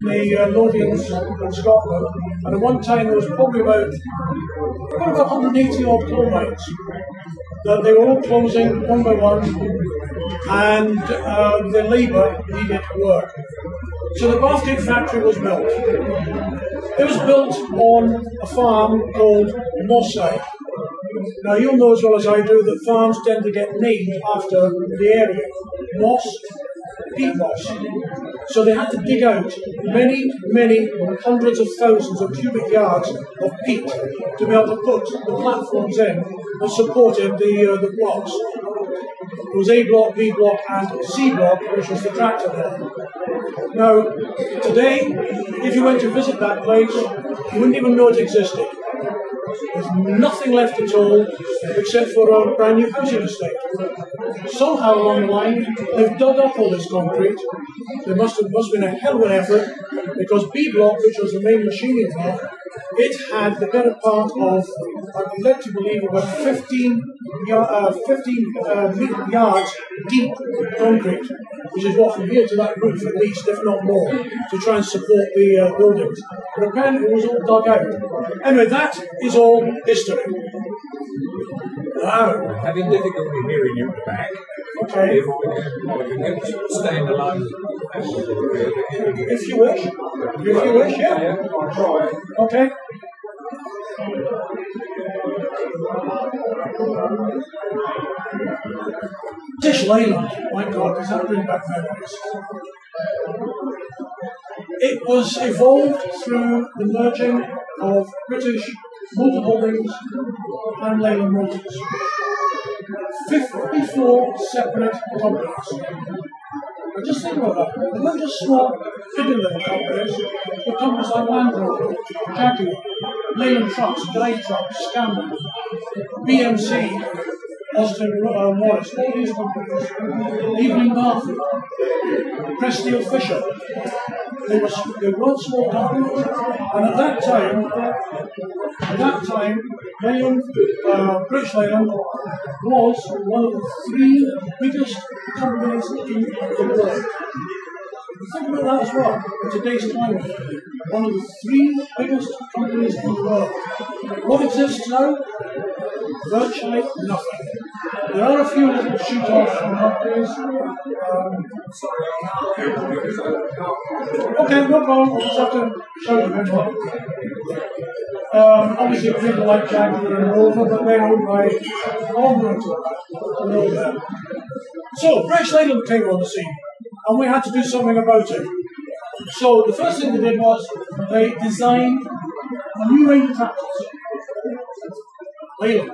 the uh, in Scotland, and at one time there was probably about, about 180 odd coal mines that they were all closing one by one, and uh, the labour needed work. So the Bathgate factory was built. It was built on a farm called Mosside. Now you'll know as well as I do that farms tend to get named after the area. Moss, moss. So they had to dig out many, many hundreds of thousands of cubic yards of peat to be able to put the platforms in that supported the, uh, the blocks. It was A block, B block, and C block, which was the tractor there. Now, today, if you went to visit that place, you wouldn't even know it existed. There's nothing left at all except for a brand new housing estate. Somehow along the line, they've dug up all this concrete. There must have must have been a hell of an effort because B block, which was the main machining block, it had the better part of, I'm led to believe, about 15, uh, 15 uh, yards deep concrete, which is what from here to that roof at least, if not more, to try and support the uh, buildings. But apparently it was all dug out. Anyway, that is all history. Wow. Having difficulty hearing you back. Okay. If we can the line. If you wish. If you wish, yeah. Okay. British Leyland, my God, does that bring back memories? It was evolved through the merging of British Motor Holdings and Leyland Motors. 54 separate companies. But just think about that. They're not just small, fiddle little companies, but companies like Land Rover, Jaguar, Leyland Trucks, Guy Trucks, Scammell, BMC, Austin uh, all companies, Evelyn Murphy, Pressed Steel Fisher. They were, they were small companies, and at that time, at that time, Leyland, uh, British Leyland was one of the three biggest companies in the world. Think about that as well in today's climate. One of the three biggest companies in the world. What exists now? Virtually nothing. There are a few little shoot offs from companies. Um, okay, no problem. We'll just have to show them in one. Um, obviously, people like Jaguar and Rover, but they're owned by know that. So, British Leyland came on the scene, and we had to do something about it. So, the first thing they did was they designed a new of tractors. Leylands.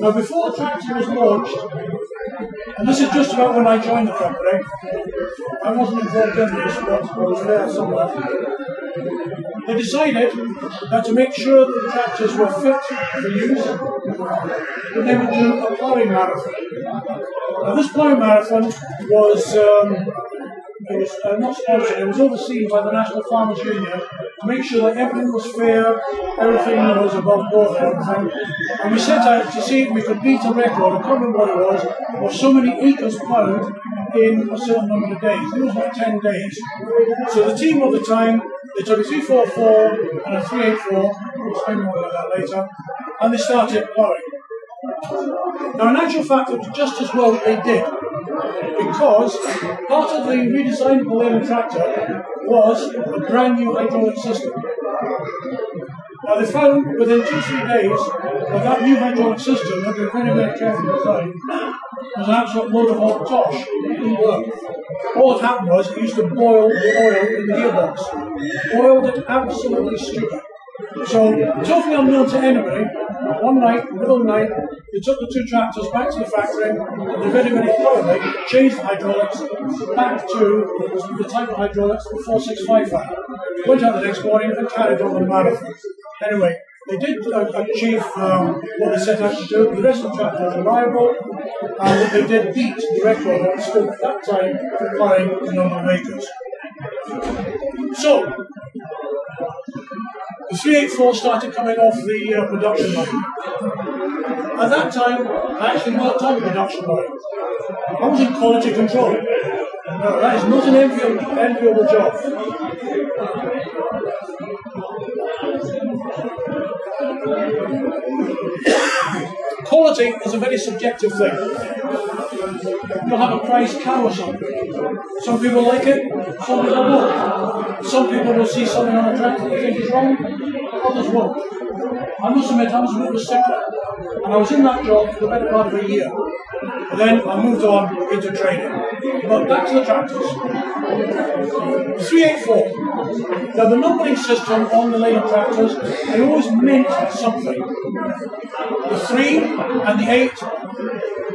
Now, before the tractor was launched, and this is just about when I joined the company, I wasn't involved in this, but I was there somewhere. They decided that to make sure that the tractors were fit for use, that they would do a ploughing marathon. Now, this ploughing marathon was um, it was uh, not sponsored, it was overseen by the National Farmers Union to make sure that everything was fair, everything was above board and everything. And we set out to see if we could beat a record, I can't remember what it was, of so many acres ploughed in a certain number of days. It was about 10 days. So the team of the time, they took a 344 and a 384, we'll explain more about that later, and they started ploughing. Now, in actual fact, it was just as well they did, because part of the redesigned Leyland tractor was a brand new hydraulic system. Now, they found within two or three days that that new hydraulic system had been very, very carefully designed was an absolute load of hot tosh. It didn't work. All that happened was it used to boil the oil in the gearbox. Boiled it absolutely stupid. So, totally unknown to anybody, one night, middle of the night, they took the two tractors back to the factory, and they very, very thoroughly changed the hydraulics back to the type of hydraulics the 465 had. Went out the next morning and carried on the marathon. Anyway, they did uh, achieve um, what they set out to do. The rest of the tractor was reliable, and they did beat the record that was at that time for ploughing the number of acres. So, the 384 started coming off the uh, production line. At that time, I actually worked on the production line. I was in quality control. No, that is not an enviable, enviable job. Quality is a very subjective thing. You'll have a price cow or something. Some people like it, some people won't. Some people will see something on a tractor they think is wrong, others won't. I must admit, I was a bit of a stickler, and I was in that job for the better part of a year. Then I moved on into training. But back to the tractors. 384. Now, the numbering system on the Leyland tractors, they always meant something. The 3 and the 8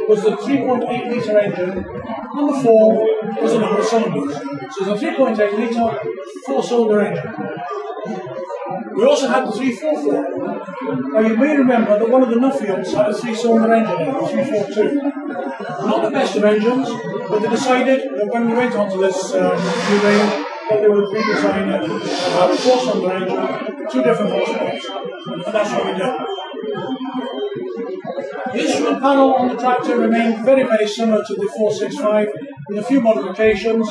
was the 3.8 litre engine, and the 4 was the number of cylinders. So it's a 3.8 litre four cylinder engine. We also had the 344. Now you may remember that one of the Nuffields had a three-cylinder engine the 342. Not the best of engines, but they decided that when we went onto this um, new range, that they would redesign it, have a four-cylinder engine, two different horsepower. And that's what we did. The instrument panel on the tractor remained very, very similar to the 465 with a few modifications,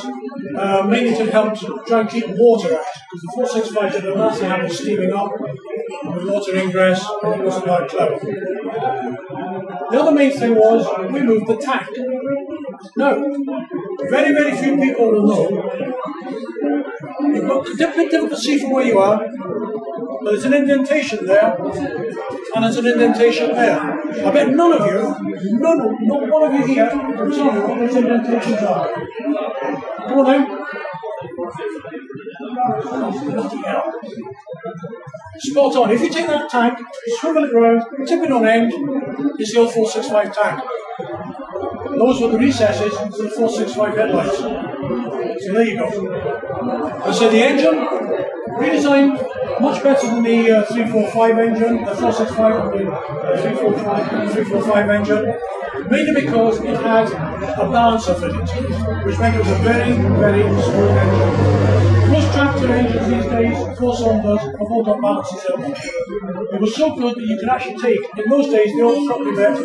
uh, mainly to help try and keep water out, because the 465 did a nasty habit of steaming up with water ingress, and it wasn't very clever. The other main thing was we moved the tank. Now, very, very few people will know. It's a bit difficult to see from where you are, there's an indentation there, and there's an indentation there. I bet none of you, none, not one of you here, can what those indentations are. Come on then. Spot on. If you take that tank, swivel it round, tip it on end, it's the old 465 tank. Those were the recesses for the 465 headlights. So there you go. I said the engine, redesigned, much better than the uh, 345 engine, the 465, the uh, 345, 345 engine, mainly because it had a balancer fitted which made it a very, very smooth engine. Most tractor engines these days, four cylinders, have all got balancers in them. It was so good that you could actually take, in those days, the old property bit,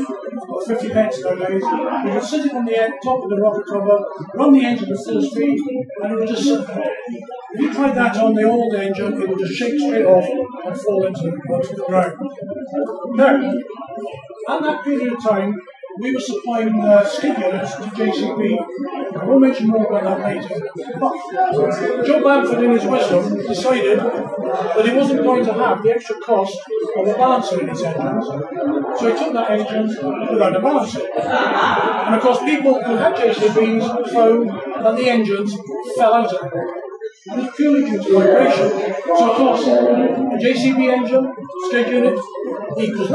about 50 pence nowadays, you could sit it on the top of the rocker cover, run the engine at full speed, and it would just sit there. If you tried that on the old engine, it would just shake straight off and fall into, onto the ground. Now, at that period of time, we were supplying uh, skid units to JCB. I will mention more about that later. But Joe Bamford, in his wisdom, decided that he wasn't going to have the extra cost of a balancer in his engines. So he took that engine without a balancer. And of course, people who had JCBs found that the engines fell out of them. It's purely due to vibration. So of course, a JCB engine, skid unit, equals.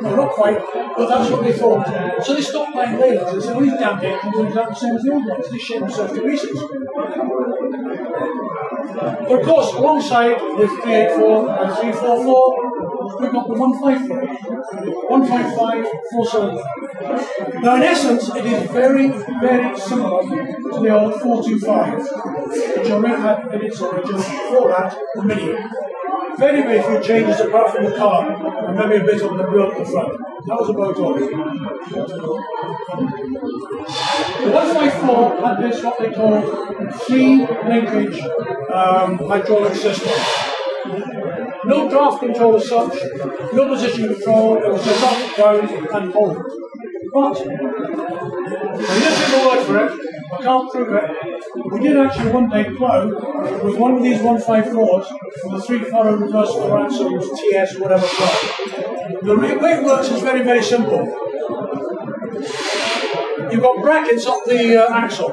No, not quite, but that's what they thought. So they stopped buying Leylands and said, well, damn engines are exactly the same as the old ones. They shit themselves to pieces. But of course, alongside the 384 and 344, we've got the 154. 155 four cylinder. Now, in essence, it is very, very similar to the old 425, which I had in its origin before that, the Mini. Very, very few changes apart from the car, and maybe a bit on the grill at the front. That was about all. The 154 had this, what they call three linkage um, hydraulic system. No draft control as such, no position control, it was just up, down, and hold. But, I'm just take my word for it, I can't prove it. We did actually one day plough with one of these 154s from the three furrow reversible Ransomes, TS, whatever plough. The way it works is very, very simple. You've got brackets up the uh, axle,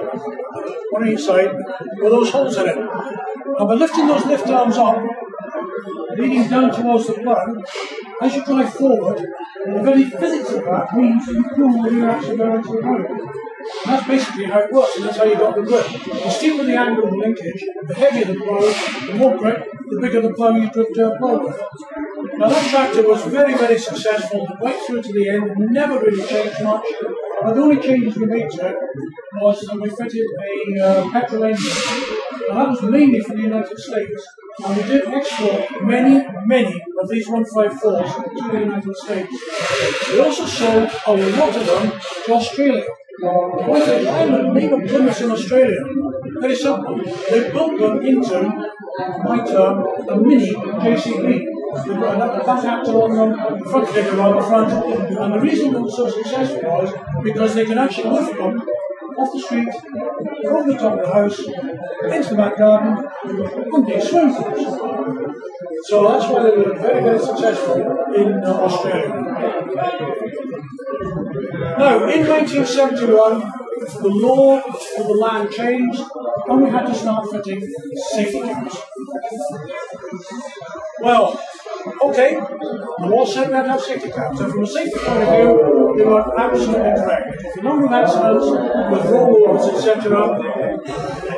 on each side, with those holes in it. And by lifting those lift arms up, leading down towards the plough, as you drive forward, the very physics of that means that you pull you're actually going to the road. That's basically how it works, and that's how you got the grip. The steeper the angle of the linkage, the heavier the plough, the more grip, the bigger the plough you drift to plough with. Now that tractor was very, very successful right through to the end, never really changed much. But the only changes we made to it was that we fitted a uh, petrol engine, that was mainly for the United States. And we did export many, many of these 154s to the United States. We also sold a lot of them to Australia. Why it? Why made of Plymouth in Australia? Very simple. They built them into, my term, a mini JCB. They've got a back actor on them, front digger on the front, and the reason they were so successful was because they could actually lift them off the street, over the top of the house, into the back garden, and do swim So that's why they were very, very successful in uh, Australia. Now, in 1971, the law of the land changed, and we had to start fitting safety caps. Well, okay, the law said to have safety caps. So from a safety point of view, they were absolutely correct. The number of accidents with rollovers, etc.,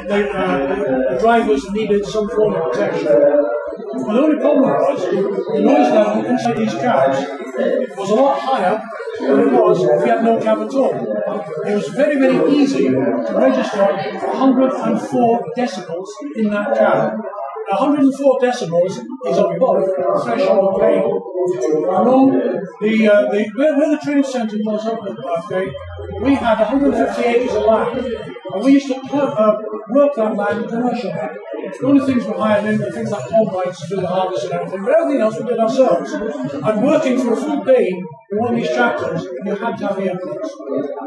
the, uh, the drivers needed some form of protection. The only problem was the noise level inside these cabs was a lot higher than it was if you had no cab at all. It was very, very easy to register 104 decibels in that cab. 104 decibels is above threshold pain. Along the, uh, the where, where the training centre was up we had 150 acres of land, and we used to uh, work that land commercially. The only things we hired in were things like combines to do the harvest and everything, but everything else we did ourselves. And working for a full day in one of these tractors, you had to have earplugs.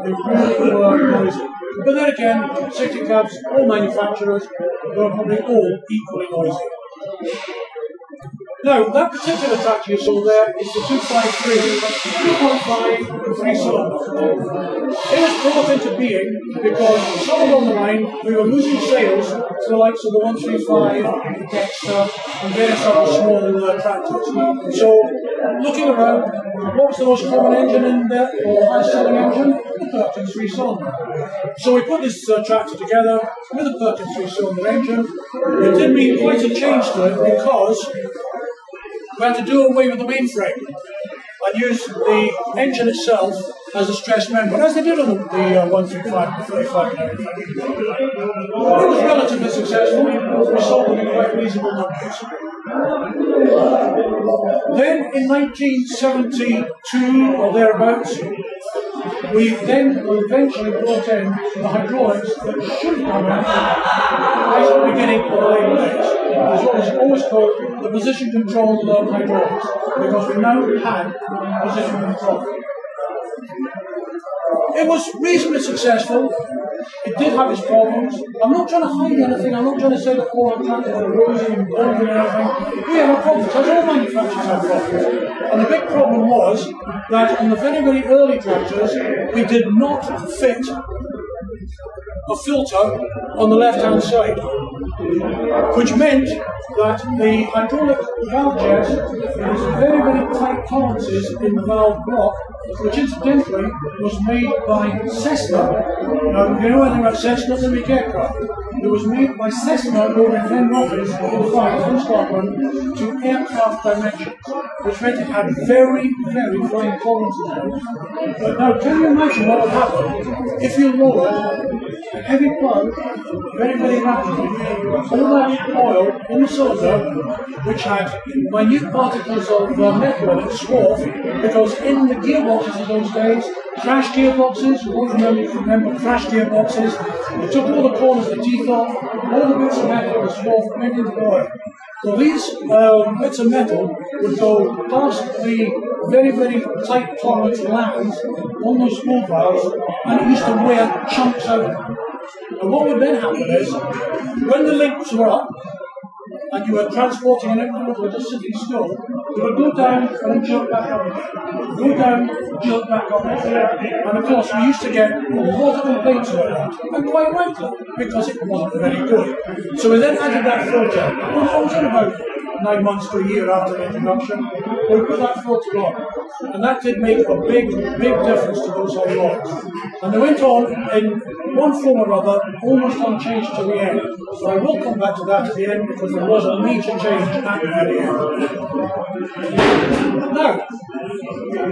They really noisy. But then again, city cabs, all manufacturers, were probably all equally noisy. Now, that particular tractor you saw there is the 253, 2.5 three cylinder. It was brought into being because somewhere along the line we were losing sales to the likes of the 135, the Dexta, and various other small uh, tractors. So, looking around, what was the most common engine in there, or highest selling engine? The Perkins three cylinder. So we put this uh, tractor together with a Perkins three cylinder engine. It did mean quite a change to it because we had to do away with the mainframe and use the engine itself as a stress member, as they did on the, the uh, 135 and 35 and everything. It was relatively successful. We sold them in quite reasonable numbers. Then in 1972 or thereabouts, we then eventually brought in the hydraulics that should come right at the beginning of the late was always called the position control of hydraulics, because we now had position control. It was reasonably successful. It did have its problems. I'm not trying to hide anything. I'm not trying to say that all our tractors are rosy and golden and everything. We have problems, as all manufacturers have problems. And the big problem was that on the very, very early tractors, we did not fit a filter on the left-hand side, which meant that the hydraulic valve chest has very, very tight tolerances in the valve block, which incidentally was made by Cessna. Now, you know anything about Cessna? Let me get It was made by Cessna over in Glenrothes in Fife in Scotland to aircraft dimensions, which meant it had very, very fine tolerances. But now, can you imagine what would happen if you lowered a heavy plug very, very rapidly. All that oil in the cylinder, which had minute particles of uh, metal in its swarf, because in the of those days, crash gearboxes, you won't remember, remember crash gearboxes, they took all the corners, the teeth off, all the bits of metal, the swarf went into the oil. So these uh, bits of metal would go past the very, very tight tolerance lands on those spool valves, and it used to wear chunks out of them. And what would then happen is, when the links were up, and you were transporting an implement or just sitting still, you would go down and jerk back up. Go down, jerk back up. And of course, we used to get a lot of complaints about that, and quite rightly, because it wasn't very good. So we then added that filter. It was about nine months to a year after the introduction. we put that filter on. And that did make a big, big difference to those hydraulics. And they went on in one form or other, almost unchanged to the end. So I will come back to that at the end because there was a major change at the very end. Now,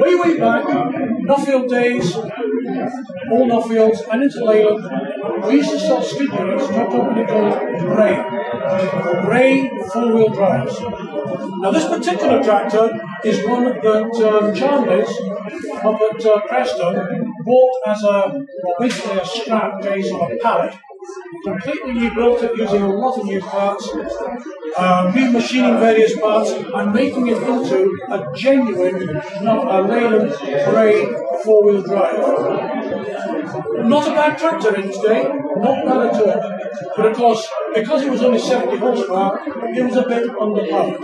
way, way back, Nuffield days, all Nuffields and into Leyland, to sell skid units to a Bray. Bray four-wheel drives. Now this particular tractor is one that um, Chandler's up at uh, Preston bought as a, basically a scrap base on a pallet completely rebuilt it using a lot of new parts, uh, remachining various parts, and making it into a genuine, not a Leyland Bray four-wheel drive. Not a bad tractor in its day, not bad at all. But of course, because it was only 70 horsepower, it was a bit underpowered.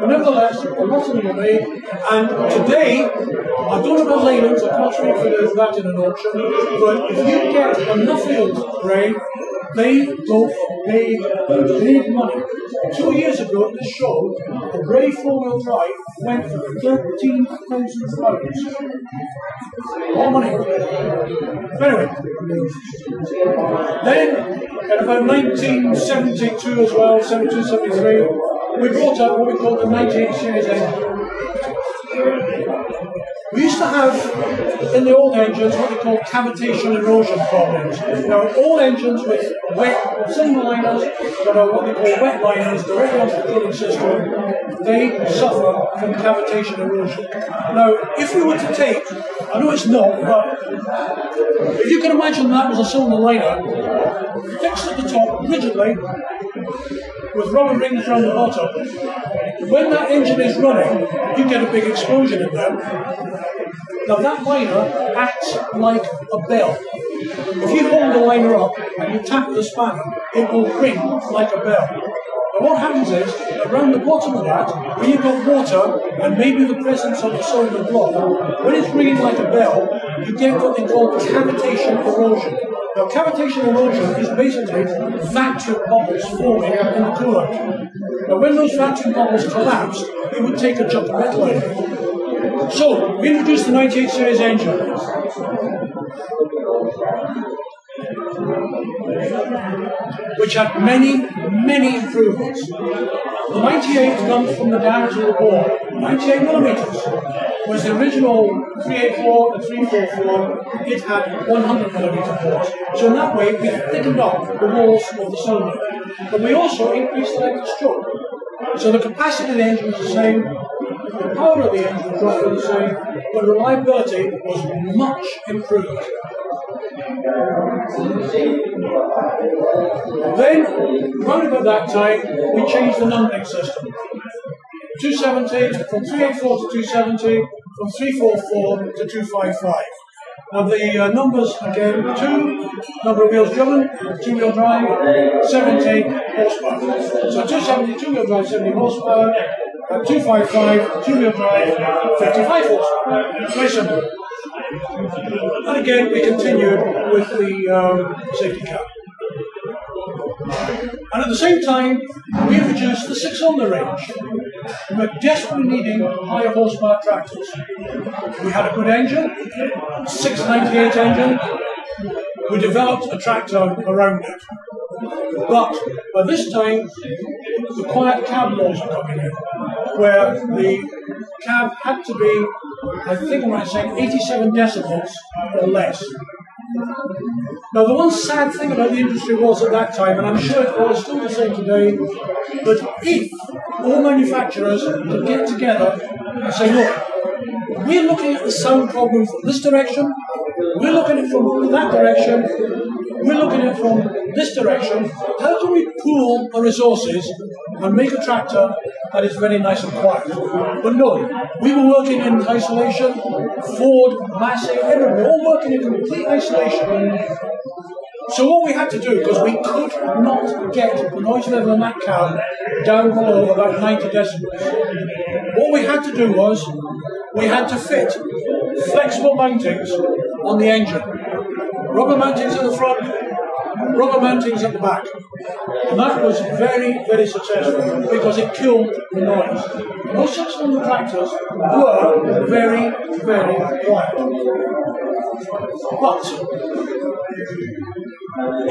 But nevertheless, a lot of them were made, and today, I don't know about Leyland's, I can't speak for that in an auction, but if you get a Nuffield Bray, they go for big, money. Two years ago at the show, a Bray four-wheel drive went for thirteen thousand pounds. More money. Anyway, then in about 1972 as well, 72, 73, we brought up what we called the 98 series engine. We used to have in the old engines what they call cavitation erosion problems. Now, all engines with wet single liners that are what they call wet liners directly onto the cooling system, they suffer from cavitation erosion. Now, if we were to take, I know it's not, but if you can imagine that was a cylinder liner fixed at the top rigidly with rubber rings around the bottom, when that engine is running, you get a big explosion in there. Now that liner acts like a bell. If you hold the liner up and you tap the spanner, it will ring like a bell. And what happens is, around the bottom of that, where you've got water and maybe the presence of a cylinder block, when it's ringing like a bell, you get what they call cavitation erosion. Now, cavitation erosion is basically vacuum bubbles forming in the coolant. Now, when those vacuum bubbles collapse, it would take a chunk of metal out. So, we introduced the 98 series engine which had many, many improvements. The 98 comes from the diameter of the bore, 98 millimeters. Was the original 384 and 344, it had 100 millimeter bores. So in that way, we thickened up the walls of the cylinder. But we also increased the length of stroke. So the capacity of the engine was the same, the power of the engine was roughly the same, but reliability was much improved. Then, round about that time, we changed the numbering system. 270, from 384 to 270, from 344 to 255. Now the uh, numbers again, two, number of wheels driven, two wheel drive, 70 horsepower. So 270, two wheel drive, 70 horsepower, and 255, two wheel drive, 55 horsepower. Very simple. And again, we continued with the um, safety car. And at the same time, we introduced the six on the range. We were desperately needing higher horsepower tractors. We had a good engine, 698 engine. We developed a tractor around it. But by this time, the quiet cab laws are coming in, where the cab had to be, I think I'm right saying, 87 decibels or less. Now, the one sad thing about the industry was at that time, and I'm sure it was still the same today, that if all manufacturers could get together and say, look, we're looking at the sound problem from this direction, we're looking at it from that direction, we're looking at it from this direction, how can we pool our resources and make a tractor that is very nice and quiet? But no, we were working in isolation, Ford, Massey, everyone—we all working in complete isolation. So what we had to do, because we could not get the noise level in that car down below about 90 decibels, what we had to do was we had to fit flexible mountings on the engine. Rubber mountings in the front, rubber mountings at the back. And that was very, very successful because it killed the noise. Most cylinder tractors were very, very quiet. But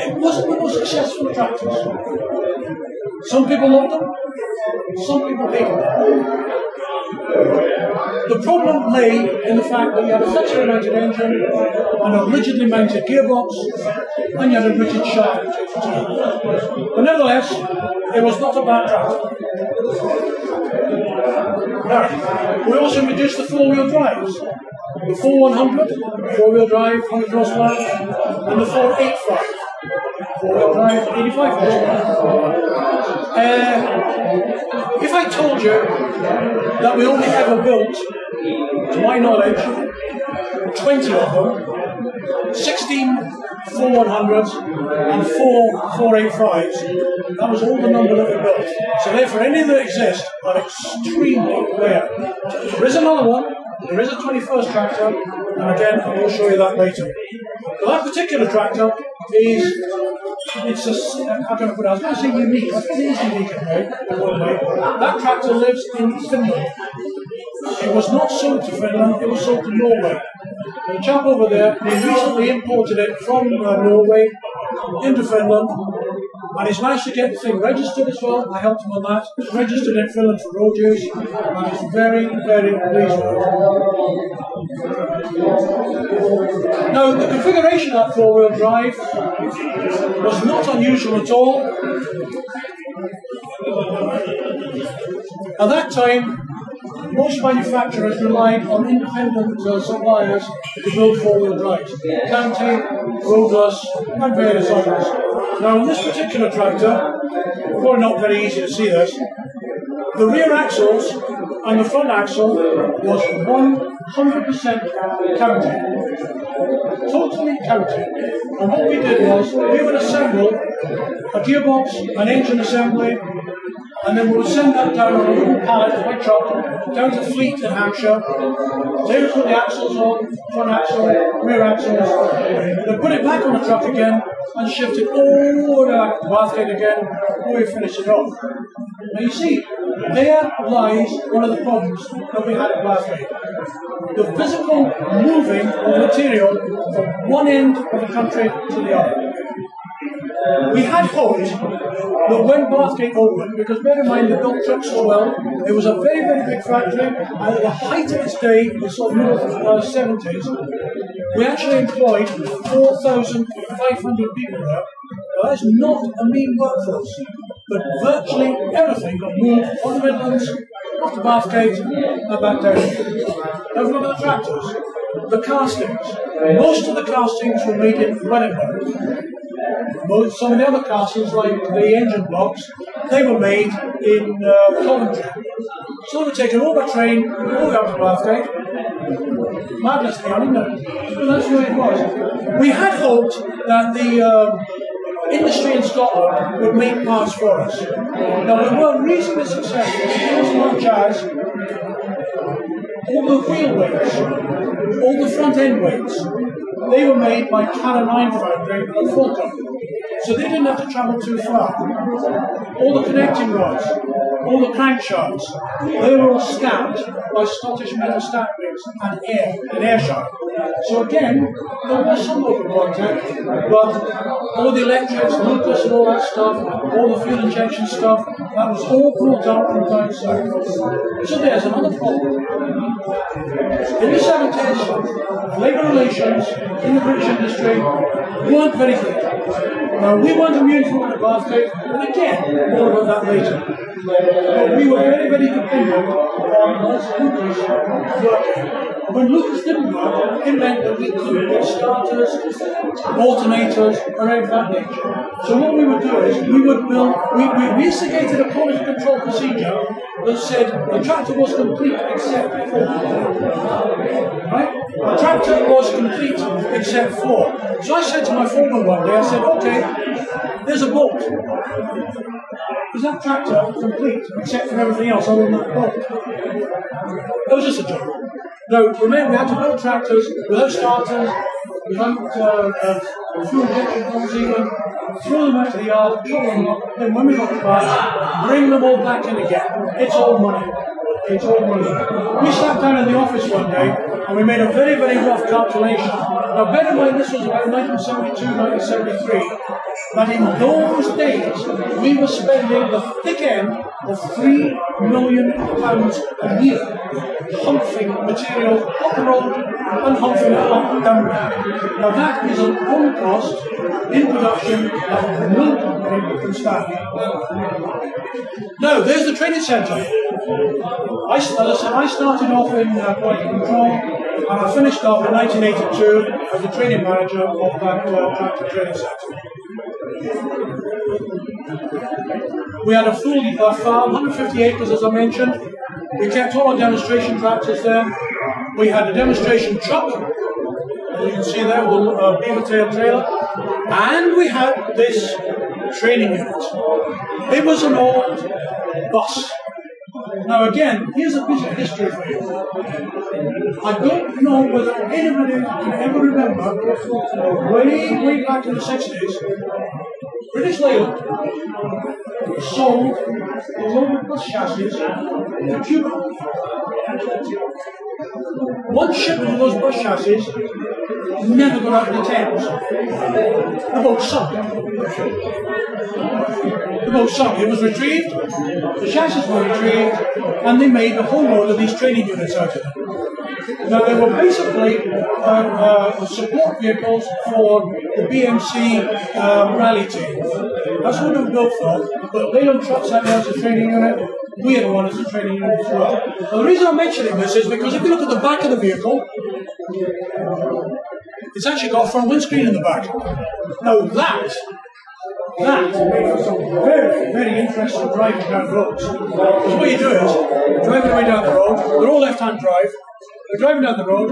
it wasn't the most successful tractors. Some people loved them, some people hated them. The problem lay in the fact that you had a flexually mounted engine and a rigidly mounted gearbox, and you had a rigid shaft. But nevertheless, it was not a bad tractor. Now, we also introduced the four-wheel drives. The 4100, four-wheel drive, 100 horsepower, and the 485, four-wheel drive, 85 horsepower. Uh, if I told you that we only ever built, to my knowledge, 20 of them, 16 4100s and 4 485s, that was all the number that we built. So therefore any that exist are extremely rare. There is another one, there is a 21st tractor, and again I will show you that later. But that particular tractor is it's a, I put it? I was going to say unique. It is unique. That tractor lives in Finland. It was not sold to Finland, it was sold to Norway. The chap over there, they recently imported it from uh, Norway into Finland, and he's managed to get the thing registered as well. I helped him on that. Registered in Finland for road use, and he's very, very pleased with it. Now, the configuration of that four-wheel drive was not unusual at all. At that time, most manufacturers relied on independent uh, suppliers to build four-wheel drives. County, Roadless, and various others. Now, on this particular tractor, probably not very easy to see this, the rear axles and the front axle was 100% County. Totally County. And what we did was, we would assemble a gearbox, an engine assembly, and then we'll send that down on a little pallet by truck down to Fleet in Hampshire. They put the axles on, front axle, rear axles, then put it back on the truck again and shift it all the way back to Bathgate again before we finish it off. Now you see, there lies one of the problems that we had at Bathgate. The physical moving of material from one end of the country to the other. We had hoped that when Bathgate opened, because bear in mind they built trucks as well, it was a very, very big factory, and at the height of its day, the sort of middle uh, 70s, we actually employed 4,500 people there. Now, that's not a mean workforce, but virtually everything got moved from the Midlands, up to Bathgate, and back down. Don't forget the tractors, the castings. Most of the castings were made in Wellington. Most, some of the other castles, like the engine blocks, they were made in uh, Coventry. So they were taken over train all the way up to Bathgate. Madness there, isn't it? But that's the way it was. We had hoped that the um, industry in Scotland would make parts for us. Now, we were reasonably successful as much as all the wheel weights, all the front end weights, they were made by Caroline Foundry at Fulton. So they didn't have to travel too far. All the connecting rods, all the crankshafts, they were all stamped by Scottish metal stamp and air, and Ayrshire. So again, there was some local contact, but all the electrics, Lucas and all that stuff, all the fuel injection stuff, that was all brought up from down south. So there's another problem. In the 70s, labour relations in the British industry weren't very good. Now, we weren't immune from Bathgate, and again, more about that later. But we were very, very dependent on us Lucas working. When Lucas didn't work, it meant that we couldn't get starters, alternators, or anything of that nature. So what we would do is we would build, we, we instigated a quality control procedure that said the tractor was complete except for. the Right? The tractor was complete except for. So I said to my foreman one day, I said, okay, there's a bolt. Is that tractor complete except for everything else other than that bolt? That was just a joke. No, remember, we had to build tractors without starters, without uh, uh, few injection even, throw them out to the yard, chop them up, then when we got the parts, bring them all back in again. It's all money. It's all money. We sat down in the office one day and we made a very, very rough calculation. Now, bear in mind, this was about 1972, 1973, that in those days we were spending the thick end of three million pounds a year humping material up the road and humping it up down the road. Now that is an on cost in production that no company can stand. Now there's the training centre. I, I started off in uh, quality control and I finished off in 1982 as the training manager of that tractor training centre. We had a full uh, farm, 150 acres as I mentioned. We kept all our demonstration tractors there. We had a demonstration truck, as you can see there with a uh, beaver tail trailer. And we had this training unit. It was an old bus. Now again, here's a piece of history for you. I don't know whether anybody can ever remember, way, way back in the 60s, British Leyland sold the loaded bus chassis to Cuba. One shipment of those bus chassis never got out of the Thames. The boat sunk. The boat sunk. It was retrieved, the chassis were retrieved, and they made a whole load of these training units out of them. Now, they were basically uh, uh, support vehicles for the BMC um, rally team. That's what they were built for. But Leyland Trucks had as a training unit. We had one as a training unit as well. Now, the reason I'm mentioning this is because if you look at the back of the vehicle, it's actually got a front windscreen in the back. Now, that that makes for some very, very interesting driving down roads. Because what you do is, driving away down the road, they're all left-hand drive, you're driving down the road,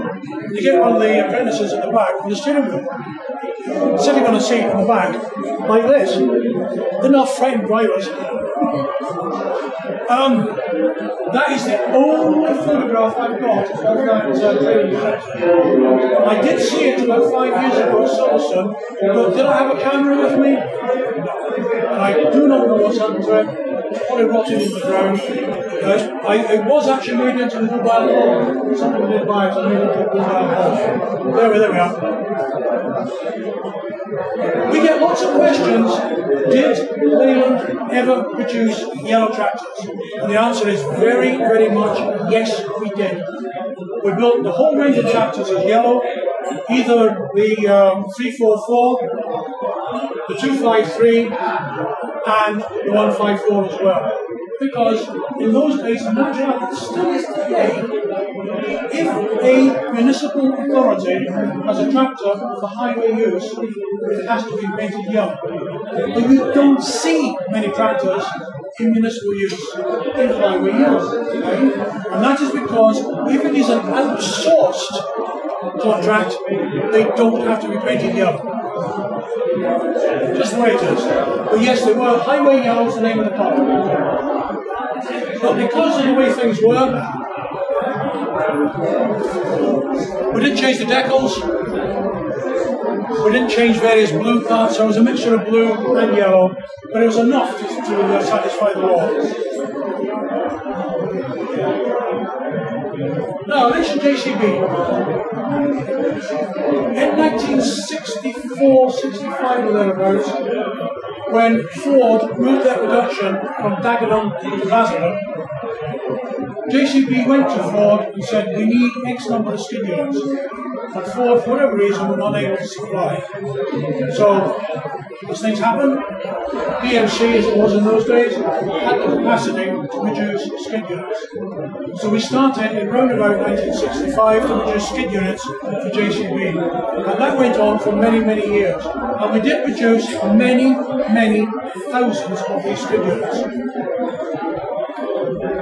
you get one of the apprentices in the back with the steering wheel, sitting on a seat in the back, like this. They're not frightened drivers. Um, that is the only photograph I've got of that uh, training. I did see it about five years ago at but did I have a camera with me? And I do not know what's happened to it. Probably rotted in the ground. Uh, I, it was actually made into the mobile home. Somebody did buy it and made it into a. There, we- there we are. We get lots of questions. Did Leyland ever produce yellow tractors? And the answer is very, very much yes, we did. We built the whole range of tractors as yellow, either the um, 344, the 253, and the 154 as well. Because in those days, and naturally, it still is today, if a municipal authority has a tractor for highway use, it has to be painted yellow. But you don't see many tractors in municipal use in highway use. And that is because if it is an outsourced contract, they don't have to be painted yellow. Just the way it is. But yes, they were highway yellow is the name of the car. But because of the way things were, we didn't change the decals. We didn't change various blue parts, so it was a mixture of blue and yellow, but it was enough to, to uh, satisfy the law. Now, mention JCB. In 1964, 65 or thereabouts, when Ford moved their production from Dagenham to Basildon, JCB went to Ford and said, we need X number of skid units. But Ford, for whatever reason, were not able to supply. So, as things happen, BMC, as it was in those days, had the capacity to produce skid units. So we started in round 1965 to produce skid units for JCB. And that went on for many, many years. And we did produce many, many thousands of these skid units.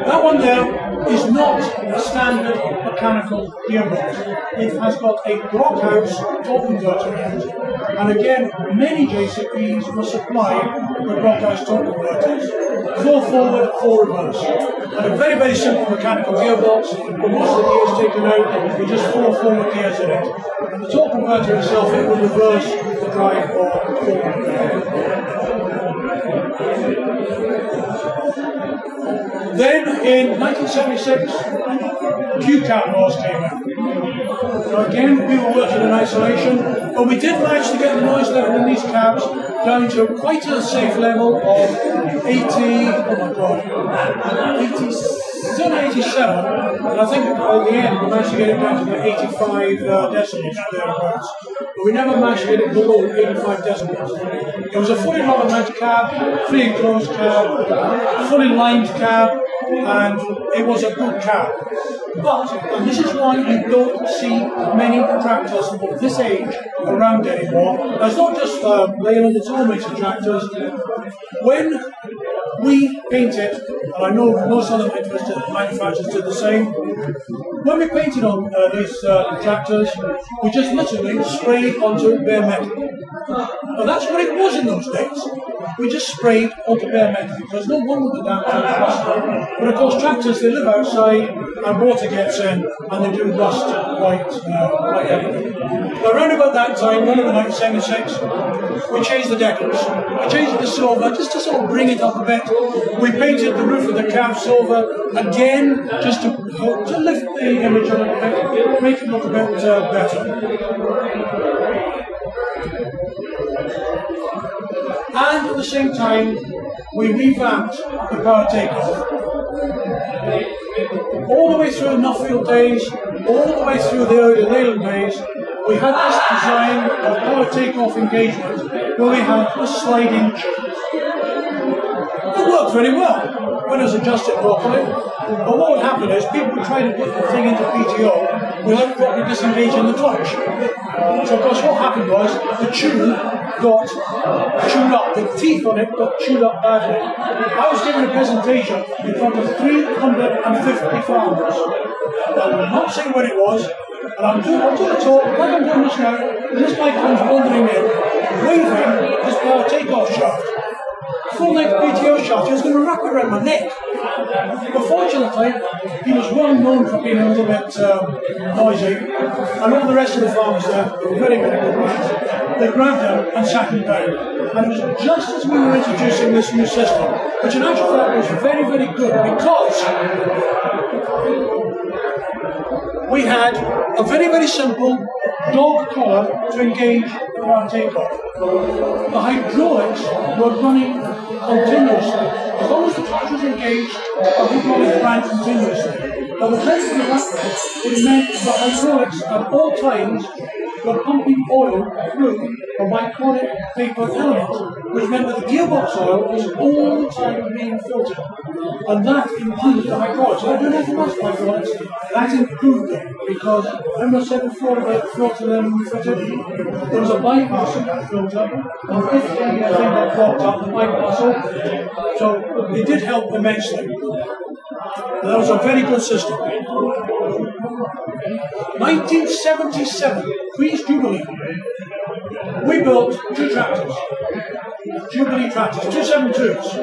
That one there is not a standard mechanical gearbox. It has got a Brockhouse torque converter in it. And again, many JCBs will supply with Brockhouse torque converters. Four forward, four reverse. And a very, very simple mechanical gearbox, with most of the gears taken out, with just four forward gears in it. And the torque converter itself, it will reverse the drive or forward. Then in 1976, Q-cab laws came out. Again, we were working in isolation, but we did manage to get the noise level in these cabs down to quite a safe level of 80, oh my god, 80, it's on 87, and I think at the end we managed to get it down to the 85 uh, decibels thereabouts. But we never managed to get it below 85 decibels. It was a fully mounted cab, free enclosed cab, fully lined cab, and it was a good cab. But, and this is why you don't see many tractors of this age around anymore. It's not just um, Leyland, it's all major tractors. When we painted, and I know most other manufacturers did the same, when we painted on uh, these uh, tractors, we just literally sprayed onto bare metal. That's what it was in those days. We just sprayed onto bare metal because no one would damn things rusted. But of course, tractors, they live outside and water gets in and they do rust quite, uh, quite heavily. But around about that time, around about 1976, we changed the decals. We changed it to silver just to sort of bring it up a bit. We painted the roof of the cab silver again just to, to lift the image a little bit, make it look a bit uh, better. And at the same time, we revamped the power takeoff. All the way through the Nuffield days, all the way through the early Leyland days, we had this design of power takeoff engagement where we had a sliding It worked very well when it was adjusted properly. But what would happen is people would try to put the thing into PTO without properly disengaging the clutch. So of course what happened was the tune got chewed up, the teeth on it got chewed up badly. I was giving a presentation in front of 350 farmers. I'm not saying what it was, and I'm doing, I'm doing a talk, like I'm doing this now, and this guy comes wandering in, waving his power takeoff shaft full length PTO shot, he was going to wrap it around my neck. But fortunately, he was well known for being a little bit um, noisy, and all the rest of the farmers there were very, very good ones. They grabbed him and sat him down. And it was just as we were introducing this new system, which in actual fact was very, very good because we had a very, very simple dog collar to engage our takeoff. The hydraulics were running continuously. As long as the clutch was engaged, the hydraulics ran continuously. But the benefit of that it meant the hydraulics at all times were pumping oil through a micronic paper element, which meant that the gearbox oil was all the time being filtered. And that improved the hydraulics. I don't have much hydraulics. That improved it because remember I said before about filter them fitted? There was a bypass in that filter, and if anything got clogged up, the bypass opened. So it did help immensely. That was a very good system. 1977, Queen's Jubilee. We built two tractors. Jubilee tractors, two seven twos.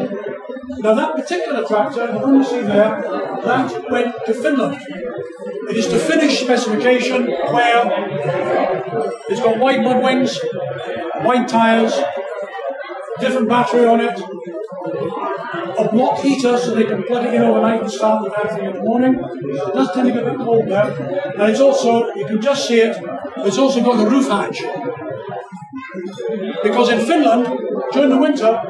Now that particular tractor, the one you see there, that went to Finland. It is the Finnish specification where it's got white mud wings, white tyres, different battery on it, a block heater so they can plug it in overnight and start the battery in the morning. It does tend to get a bit cold there. And it's also, you can just see it, it's also got the roof hatch. Because in Finland, during the winter,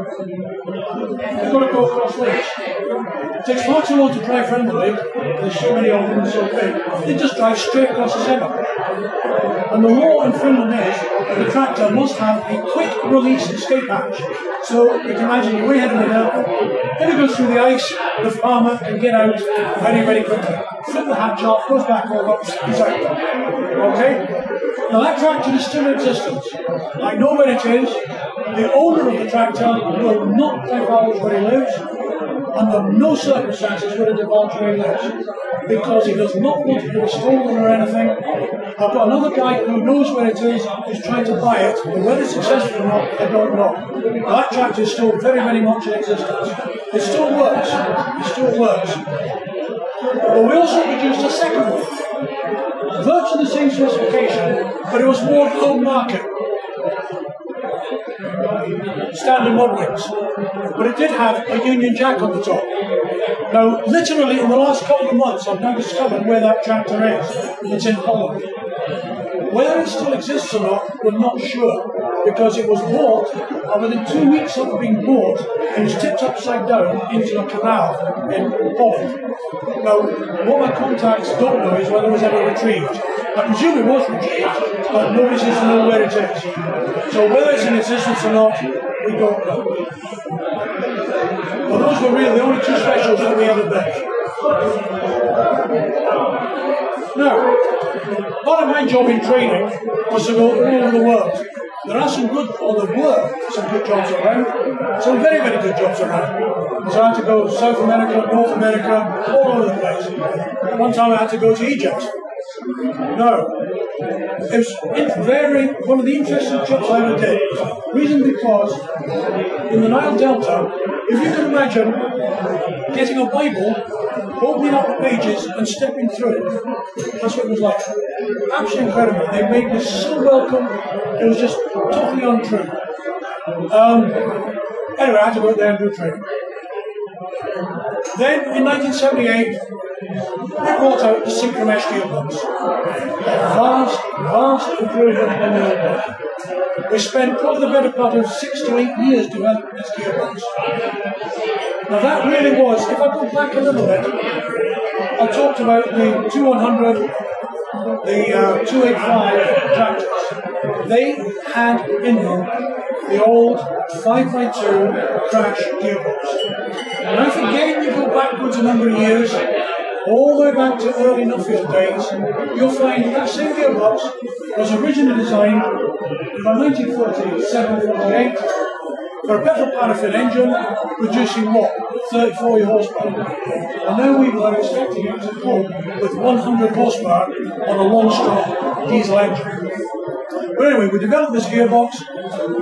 you've got to go across lakes. It takes far too long to drive around the lake, there's so many of them and so big. They just drive straight across the centre. And the law in Finland is that the tractor must have a quick release escape hatch. So you can imagine you're way ahead of the hill, then it goes through the ice, the farmer can get out very, very quickly. Flip the hatch off, goes back all over, he's out. Okay? Now that tractor is still in existence. I know where it is. The owner of the tractor will not divulge where he lives. Under no circumstances would a trade this because he does not want to be stolen or anything. I've got another guy who knows where it is, who's trying to buy it, but whether it's successful or not, I don't know. That tractor is still very, very much in existence. It still works. It still works. But we also produced a second one, virtually the same specification, but it was more home market standard mud wings, but it did have a Union Jack on the top. Now, literally in the last couple of months, I've now discovered where that tractor is. It's in Holland. Whether it still exists or not, we're not sure, because it was bought, and within two weeks of being bought, it was tipped upside down into a canal in Holland. Now, what my contacts don't know is whether it was ever retrieved. I presume it was retrieved, but nobody seems to know where it is. So whether it's in existence or not, we don't know. Well, those were really the only two specials that we ever did. Now, part of my job in training was to go all over the world. There are some good, or there were some good jobs around, some very, very good jobs around. So I had to go South America, North America, all over the place. One time I had to go to Egypt. No. It was very, one of the interesting trips I ever did. Reason because in the Nile Delta, if you can imagine getting a Bible, opening up the pages and stepping through it, that's what it was like. Absolutely incredible. They made me so welcome. It was just totally untrue. Um, anyway, I had to go there and do training. Then in 1978, we brought out the Synchromesh gearbox. Vast, vast improvement on the. We spent probably the better part of six to eight years developing this gearbox. Now that really was, if I go back a little bit, I talked about the 2100, the uh, 285 tractors. They had in them the old 5x2 crash gearbox. Now if again you go backwards a number of years, all the way back to early Nuffield days, you'll find that same gearbox was originally designed by 1947-48 for a petrol paraffin engine producing what? 34 horsepower. And now we were expecting it to pull with 100 horsepower on a long stroke diesel engine. But anyway, we developed this gearbox.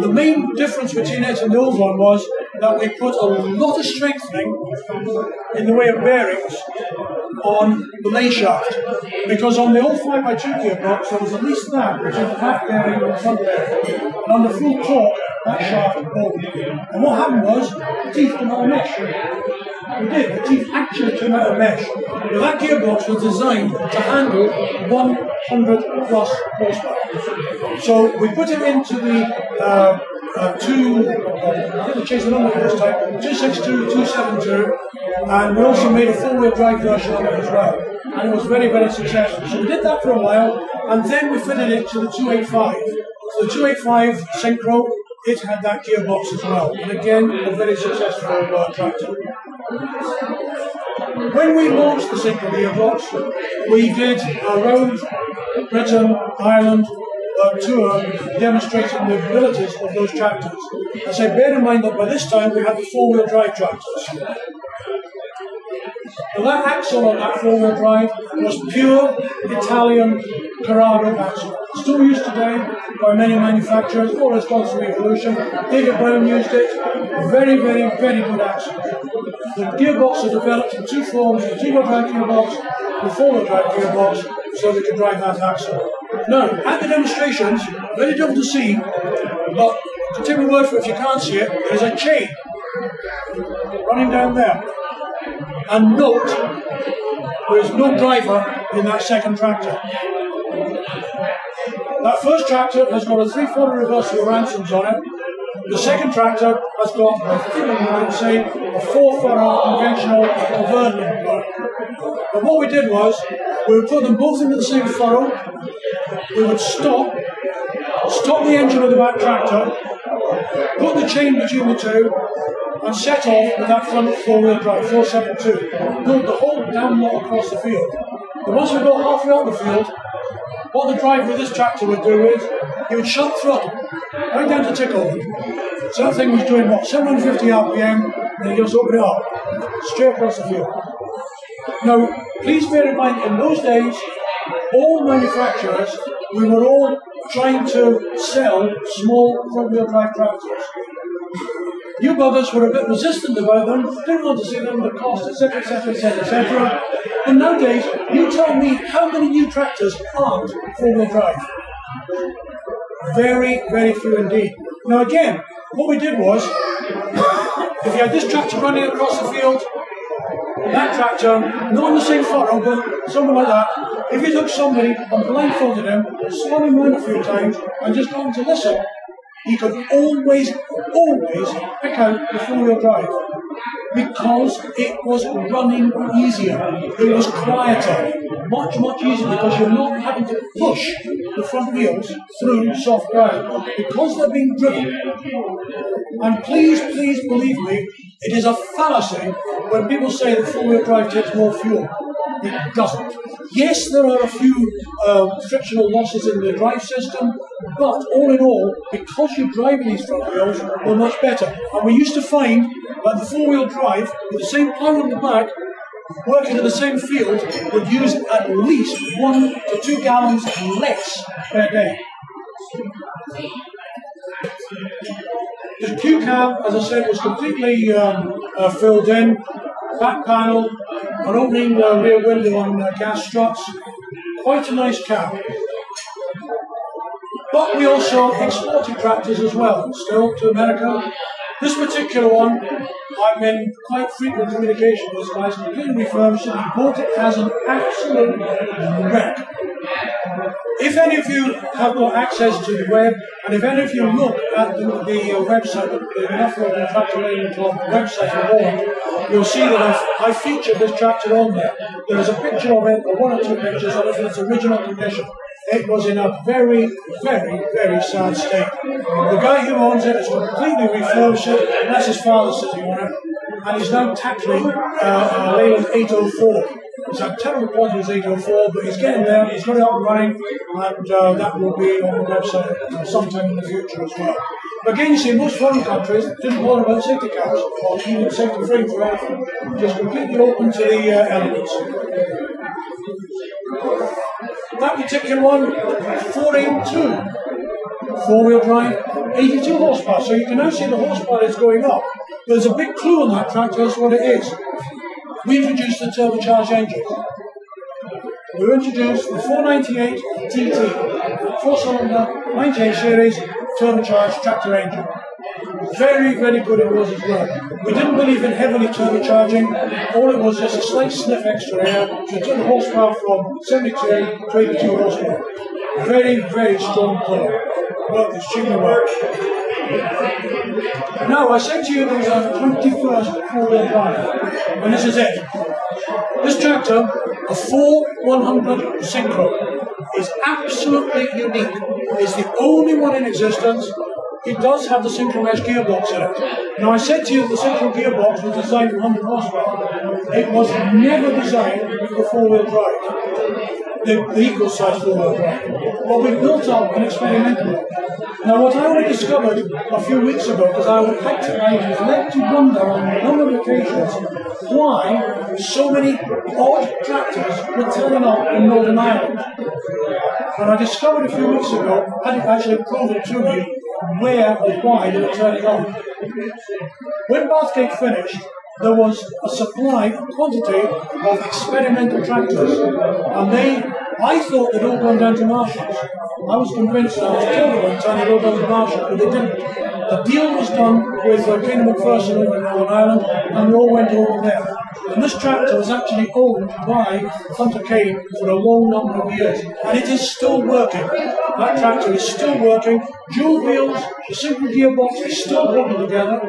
The main difference between it and the old one was that we put a lot of strengthening in the way of bearings on the main shaft. Because on the old 5x2 gearbox, there was at least that, which is back bearing the front bearing. And on the full torque, that shaft bulged. And what happened was, the teeth came out of mesh. We did, the teeth actually came out of mesh. Now that gearbox was designed to handle 100 plus horsepower. So we put it into the uh, uh, two, I think we changed the number this time, 262, 272, and we also made a four-wheel drive version of it as well. And it was very, very successful. So we did that for a while, and then we fitted it to the 285. So the 285 Synchro, it had that gearbox as well. And again, a very successful uh, tractor. When we launched the Synchro gearbox, we did around Britain, Ireland, tour demonstrating the abilities of those tractors. I say, bear in mind that by this time we had the four-wheel drive tractors. Now that axle on that four-wheel drive was pure Italian Carraro axle. Still used today by many manufacturers, has gone through evolution. David Brown used it. Very, very, very good axle. The gearbox is developed in two forms, the two-wheel drive gearbox, the four-wheel drive gearbox, so they can drive that axle. Now, at the demonstrations, very difficult to see, but to take my word for it, if you can't see it, there's a chain running down there. And note, there is no driver in that second tractor. That first tractor has got a three-quarter reversible Ransomes on it. The second tractor has got, I think I would say, a four-furrow conventional converter. But what we did was, we would put them both into the same furrow, we would stop, stop the engine of the back tractor, put the chain between the two, and set off with that front four-wheel drive, 472. Build the whole damn lot across the field. But once we got halfway out the field, what the driver of this tractor would do is he would shut throttle right down to tickle. So that thing was doing what, 750 RPM, and he just open it up, straight across the field. Now, please bear in mind, in those days, all manufacturers, we were all trying to sell small front-wheel drive tractors. You brothers were a bit resistant about them, didn't want to see them, the cost, etc., etc., etc., etc. And nowadays, you tell me how many new tractors aren't four-wheel drive. Very, very few indeed. Now again, what we did was, if you had this tractor running across the field, that tractor, not on the same furrow, but something like that, if you took somebody and blindfolded him, spun him around a few times, and just got him to listen, he could always, always pick out the four-wheel drive because it was running easier. It was quieter, much, much easier because you're not having to push the front wheels through soft ground because they're being driven. And please, please believe me, it is a fallacy when people say that four-wheel drive takes more fuel. It doesn't. Yes, there are a few uh, frictional losses in the drive system, but all in all, because you're driving these front wheels, they're much better. And we used to find that the four-wheel drive, with the same plough on the back, working in the same field, would use at least one to two gallons less per day. The Q cab, as I said, was completely um, uh, filled in. Back panel, an opening uh, rear window on uh, gas struts. Quite a nice cab. But we also exported tractors as well, still to America. This particular one, I'm in quite frequent communication with this guy, completely refurbished it. He bought it as an absolute wreck. If any of you have got access to the web, and if any of you look at the, the uh, website, the Norfolk and Tractor Lane Club website you'll see that I've, I featured this tractor on there. There's a picture of it, or one or two pictures of it in its original condition. It was in a very, very, very sad state. The guy who owns it has completely refurbished it, and that's his father sitting on and he's now tackling uh, a Leyland 804. It's a terrible quality his 804, but he's getting there, he's got it up and running, and uh, that will be on the website sometime in the future as well. But again, you see, most foreign countries didn't bother about safety cars or even safety frame for anything. Just completely open to the uh, elements. That particular one, 482, four-wheel drive, 82 horsepower. So you can now see the horsepower is going up. There's a big clue on that tractor, that's what it is. We introduced the turbocharged engine. We introduced the 498 TT, four-cylinder, 98 series, turbocharged tractor engine. Very, very good it was as well. We didn't believe in heavily turbocharging. All it was just a slight sniff extra air. It took the horsepower from 72 to 82 horsepower. Very, very strong player. Worked extremely well. Now, I said to you there was a 21st four-wheel drive, and this is it. This tractor, a 4 100 Synchro, is absolutely unique. It's the only one in existence it does have the mesh gearbox in it. Now I said to you the synchro gearbox was designed for 100 horsepower. It was never designed for four-wheel drive. The, the equal size four-wheel drive. But we built up an experimental one. Now what I only discovered a few weeks ago, because I had to, I was led to wonder on a number of occasions why so many odd tractors were turning up in Northern Ireland. And I discovered a few weeks ago, had it actually proven to me, where or why they were turning on. When Bathgate finished, there was a supply, quantity of experimental tractors, and they, I thought they'd all gone down to Marshalls. I was convinced, I was one time they'd all gone to Marshalls, but they didn't. The deal was done with uh, King McPherson over in Northern Ireland, and they all went over there. And this tractor was actually owned by Hunter Kane for a long number of years, and it is still working. That tractor is still working. Dual wheels, the single gearbox is still working together.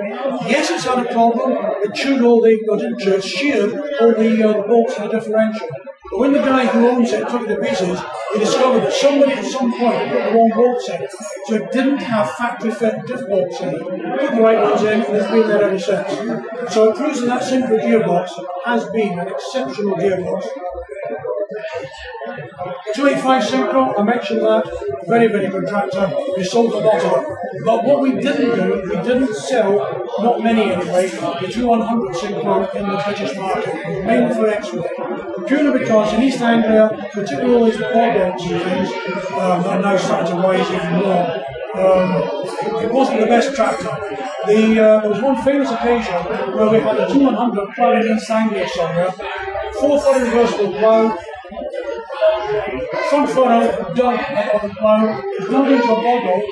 Yes, it's had a problem. It chewed all the, didn't chew, it sheared all the, uh, the bolts in the differential. But when the guy who owns it took to pieces, he discovered that somebody at some point put the wrong bolts in. So it didn't have factory fit diff bolts in it. Put the right ones in, and it's been there ever since. So it proves that that single gearbox has been an exceptional gearbox. 285 Synchro, I mentioned that. Very, very good tractor. We sold a lot of it. But what we didn't do, we didn't sell, not many anyway, the 2100 Synchro in the British market, mainly for export. Purely because in East Anglia, particularly these boardwalks and things, um, are now starting to rise even more. Um, it wasn't the best tractor. The, uh, there was one famous occasion where we had a 200 ploughing in East Anglia somewhere, four foot reversible plough, front furrow dug on the plough, dug into a boggle,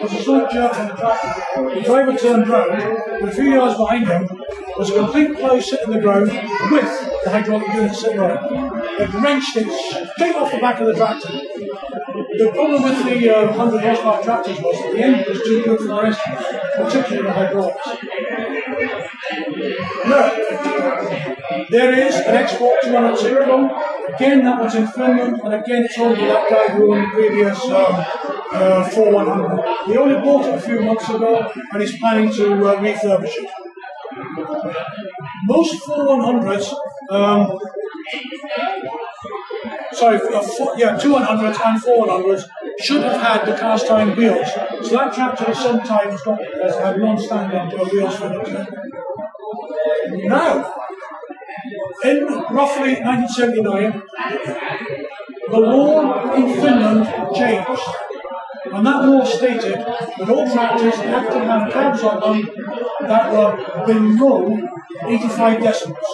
was a slight jerk on the tractor. The driver turned round, and a few yards behind him was a complete plough sitting in the ground with the hydraulic unit sitting on it. It wrenched it straight off the back of the tractor. The problem with the uh, 100 horsepower tractors was that the engine was too good for the rest of particularly the hydraulics. Now, there is an export 200 Synchro. Again, that was in Finland, and again, it's by that guy who owned the previous um, uh, 4100. He only bought it a few months ago, and he's planning to uh, refurbish it. Most 4100s, um, sorry, uh, four, yeah, 200s and 400s should have had the cast iron wheels. So that tractor sometimes has had non-standard uh, wheels to it. Now, in roughly 1979, the law in Finland changed. And that law stated that all tractors had to have cabs on them that were below 85 decibels.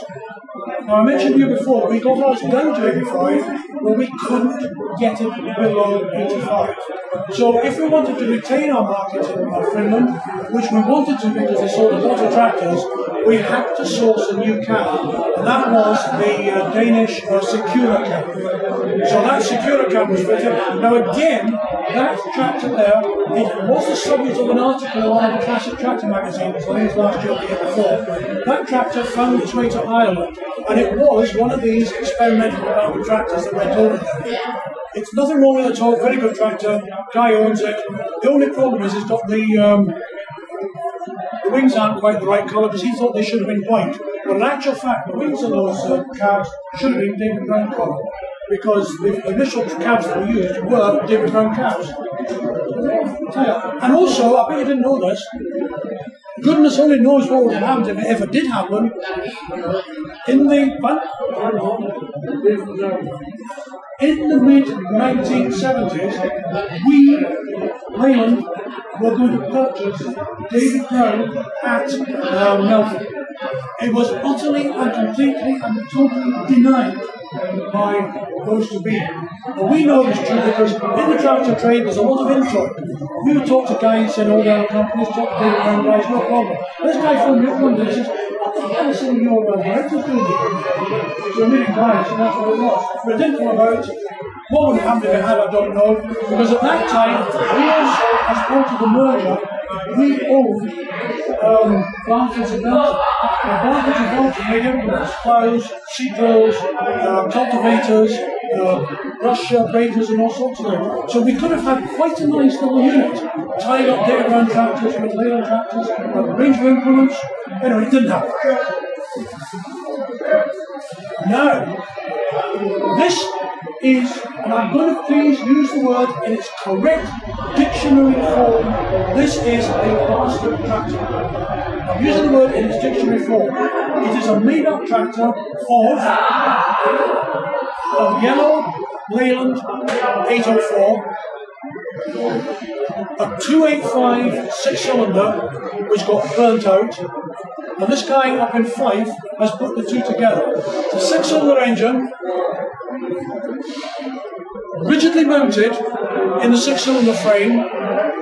Now, I mentioned to you before, we got ours down to 85, but we couldn't get it below 85. So, if we wanted to retain our market in Finland, which we wanted to because they sold a lot of tractors, we had to source a new cab, and that was the uh, Danish uh, Sekura cab. So that Sekura cab was fitted. Now again, that tractor there, it was the subject of an article of the classic tractor magazines, I think last year or the year before. That tractor found its way to Ireland, and it was one of these experimental development tractors that went over there. It's nothing wrong with it at all, very good tractor, guy owns it. The only problem is it's got the um, the wings aren't quite the right colour because he thought they should have been white. But in actual fact, the wings of those uh, should have been David Brown colour because the initial cabs that were used were David Brown cabs. And also, I bet you didn't know this, goodness only knows what would have happened if it ever did happen. In the in the mid 1970s, we, Leyland, were going to purchase David Brown at uh, Meltham. It was utterly and completely and totally denied by those to be. But we know this true because in the tractor trade there's a lot of intro. We would talk to guys in all the other companies, talk to David Brown guys, no problem. This guy from Midland and says, what the hell is in your uh, director's doing here? So we meeting guys, and that's what it was. But it didn't come about. What would have happened if it had, I don't know. Because at that time, we also, as part of the merger, we owned um, and Belton. Now, Belton made implements, plows, seed drills, uh, cultivators, uh, brush and all sorts of them. So we could have had quite a nice little unit, tying up David Brown tractors with Leyland tractors, uh, range of implements. Anyway, it didn't happen. Now, this is, and I'm going to please use the word in its correct dictionary form, this is a bastard tractor. I'm using the word in its dictionary form. It is a made up tractor of, of yellow Leyland 804, a 285 six cylinder which got burnt out, and this guy up in Fife has put the two together. It's a six cylinder engine, rigidly mounted in the six cylinder frame.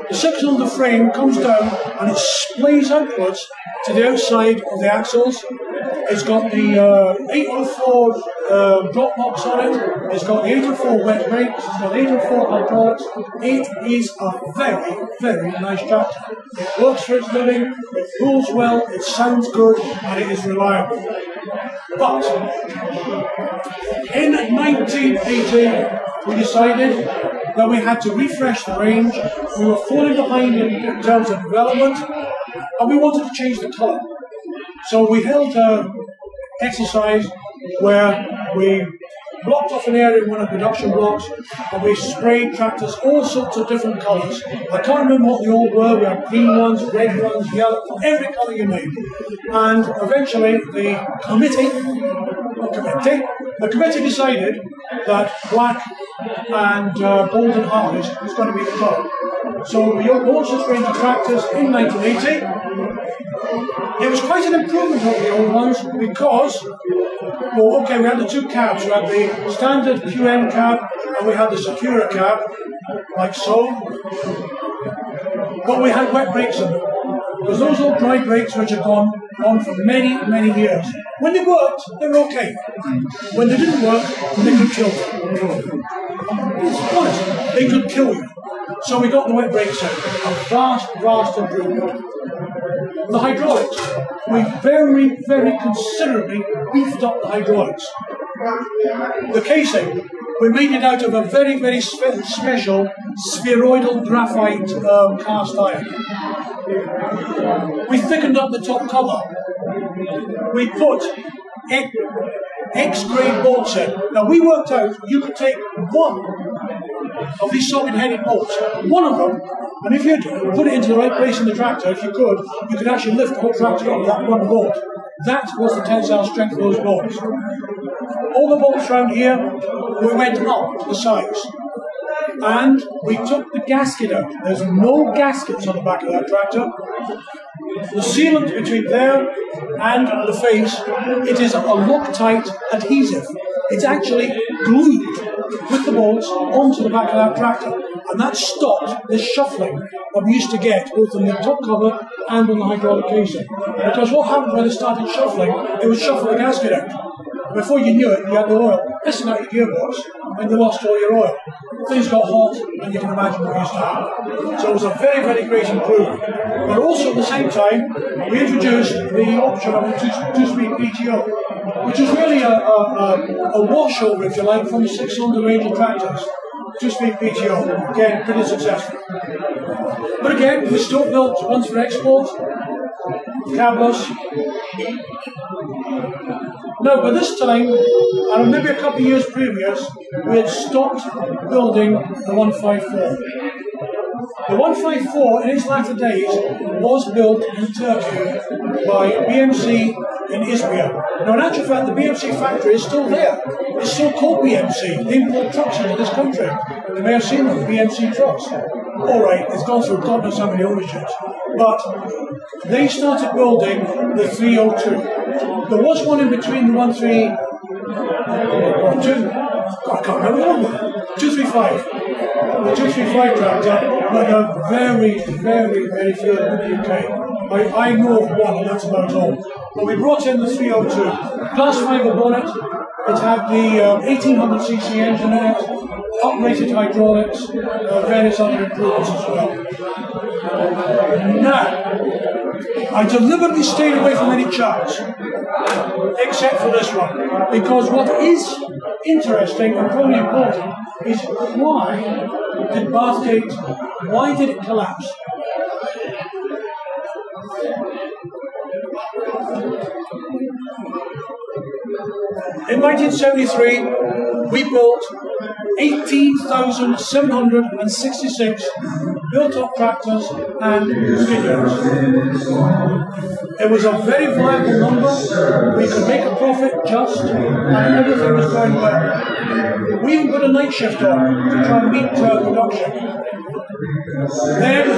The six cylinder frame comes down and it splays outwards to the outside of the axles. It's got the uh, 804 uh, drop box on it. It's got the 804 wet brakes. It's got the 804 hydraulics. It is a very, very nice tractor. It works for its living. It pulls well. It sounds good, and it is reliable. But in 1980, we decided that we had to refresh the range. We were falling behind in terms of development, and we wanted to change the colour. So we held an exercise where we blocked off an area in one of the production blocks, and we sprayed tractors all sorts of different colours. I can't remember what they all were. We had green ones, red ones, yellow, every colour you name. And eventually, the committee, committee, the committee decided that black and uh, golden harvest was going to be the colour. So we launched this range of tractors in 1980. It was quite an improvement over the old ones because, well, okay, we had the two cabs. We had the standard QM cab and we had the Sekura cab, like so. But we had wet brakes in them. Because those old dry brakes which had gone on for many, many years. When they worked, they were okay. When they didn't work, they could kill you. It's honest, they could kill you. So we got the wet brakes out. A vast, vast improvement. The hydraulics. We very, very considerably beefed up the hydraulics. The casing. We made it out of a very, very spe- special spheroidal graphite um, cast iron. We thickened up the top cover. We put X grade bolts in. Now we worked out you could take one of these socket headed bolts, one of them, and if you put it into the right place in the tractor, if you could, you could actually lift the whole tractor up with that one bolt. That was the tensile strength of those bolts. All the bolts around here, we went up the sides. And we took the gasket out. There's no gaskets on the back of that tractor. The sealant between there and the face, it is a Loctite adhesive. It's actually glued with the bolts onto the back of that tractor. And that stopped the shuffling that we used to get both on the top cover and on the hydraulic casing. Because what happened when it started shuffling, it would shuffle the gasket out. Before you knew it, you had the oil pissing out your gearbox and you lost all your oil. Things got hot, and you can imagine what used to happen. So it was a very, very great improvement. But also at the same time, we introduced the option of a two-speed PTO, which is really a, a, a, washover, if you like, from the six-cylinder range of tractors. Two-speed PTO, again, pretty successful. But again, we still built ones for export, cabless, no, but this time, and maybe a couple of years previous, we had stopped building the 154. The 154 in its latter days was built in Turkey by BMC in Izmir. Now, in actual fact, the BMC factory is still there. It's still called BMC. They import trucks into this country. You may have seen them, BMC trucks. All right, it's gone through God knows how many. But they started building the 302. There was one in between the 13, or 2, I can't remember the number, 235. The 235 tractor, but are very, very, very few in the UK. I, I know one, and that's about all. But we brought in the 302. Class 5 bonnet, it had the uh, 1800cc engine in it, uprated hydraulics, uh, various other improvements as well. Now, I deliberately stayed away from any charts, except for this one, because what is interesting and probably important is why did Bathgate, why did it collapse? In 1973, we built 18,766 built-up tractors and skiders. It was a very viable number. We could make a profit just, and everything was going well. We even put a night shift on to try and meet uh, production. Then,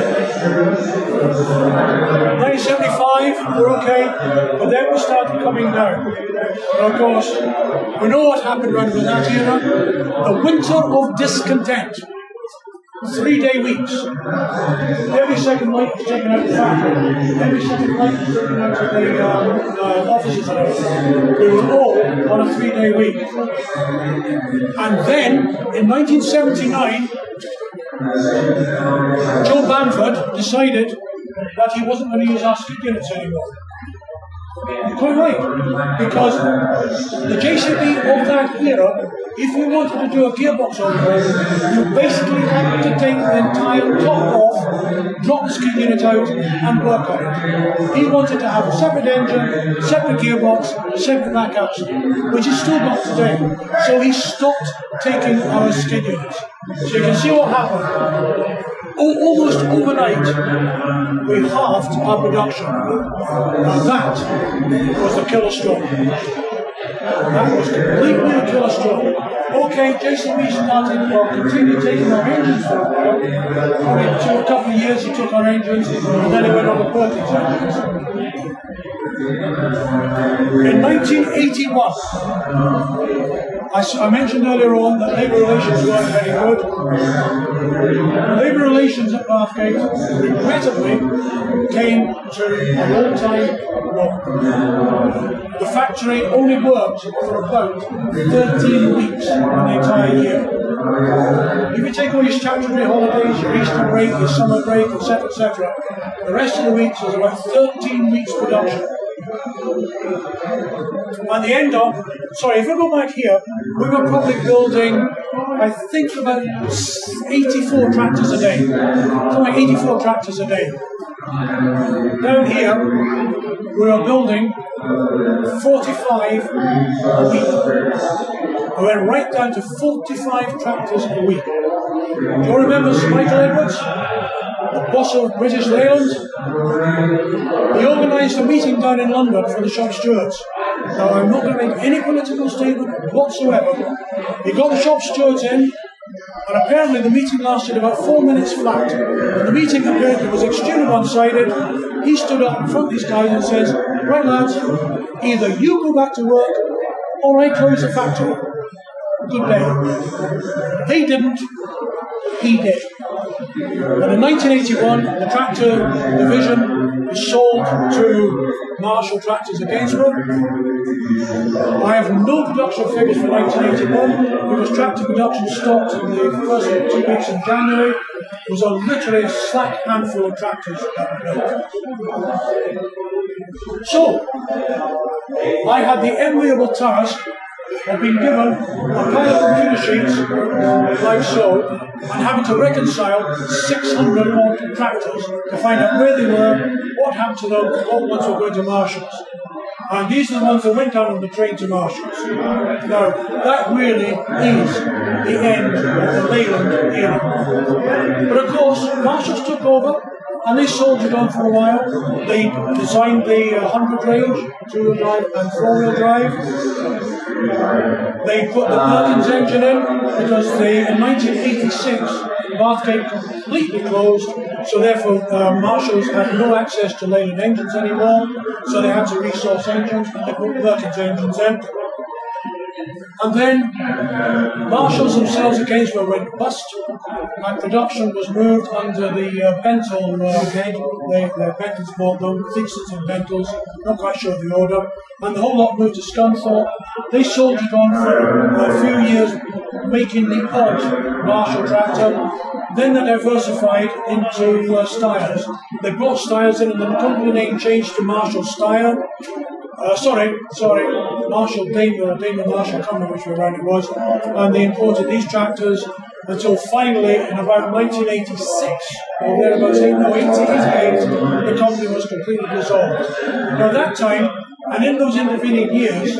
1975, we're okay, but then we started coming down. And of course, we know what happened around that era. The winter of discontent. Three day weeks. Every second night was taken out of the factory. Every second night was taken out of the um, uh, offices. We were all on a three day week. And then, in 1979, Joe Bamford decided that he wasn't going to use our skid units anymore. Quite right, because the JCB of that era if you wanted to do a gearbox overhaul, you basically had to take the entire top off, drop the skid unit out, and work on it. He wanted to have a separate engine, separate gearbox, separate back axle, which is still not today. So he stopped taking our skid units. So you can see what happened. Almost overnight, we halved our production. Now that was the killer stroke. That was completely a killer stroke. Okay, JCB started, well, continued taking our engines for a while. I mean, for a couple of years he took our engines, and then he went on the Perkins engines. In 1981, I, I, mentioned earlier on that labour relations weren't very good. Labour relations at Bathgate regrettably came to an all-time low. The factory only worked for about 13 weeks in the entire year. If you take all your statutory holidays, your Easter break, your summer break, etc., etc., the rest of the weeks was about 13 weeks production. At the end of, sorry, if we go back here, we were probably building, I think, about 84 tractors a day. Something like 84 tractors a day. Down here, we are building 45 a week. We went right down to 45 tractors a week. Do you remember Michael Edwards, the boss of British Leyland? He organised a meeting down in London for the shop stewards. Now, I'm not going to make any political statement whatsoever. He got the shop stewards in, and apparently the meeting lasted about four minutes flat. And the meeting apparently was extremely one-sided. He stood up in front of these guys and says, right lads, either you go back to work or I close the factory. Good day. They didn't, he did. And in 1981, the tractor division was sold to Marshall Tractors of Gainsborough. I have no production figures for 1981 because tractor production stopped in the first two weeks in January. It was a literally a slack handful of tractors that built. So, I had the enviable task of being given a pile of computer sheets, like so, and having to reconcile 600 odd tractors to find out where they were, what happened to them, what ones were going to Marshalls. And these are the ones that went down on the train to Marshalls. Now, that really is the end of the Leyland era. But of course, Marshalls took over and they soldiered on for a while. They designed the uh, 100 range, two-wheel drive and four-wheel drive. They put the Perkins engine in because they, in 1986, Bathgate completely closed, so therefore uh, Marshalls had no access to Leyland engines anymore, so they had to resource engines and they put Perkins engines in. And then Marshalls themselves Gainsborough went bust, and production was moved under the uh, Bentall uh, head. They, the Bentalls bought them, Thesis and Bentalls, not quite sure of the order. And the whole lot moved to Scunthorpe. They soldiered on for a few years, making the odd Marshall tractor. Then they diversified into uh. They brought Steyrs in, and the company name changed to Marshall Steyr. Uh, sorry, sorry, Marshall Daimler, Daimler Marshall, I can't remember which it was, and they imported these tractors until finally, in about 1986, or thereabouts, no, 1888, the company was completely dissolved. Now, at that time, and in those intervening years,